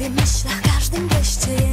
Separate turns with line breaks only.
tobie myślach każdym geście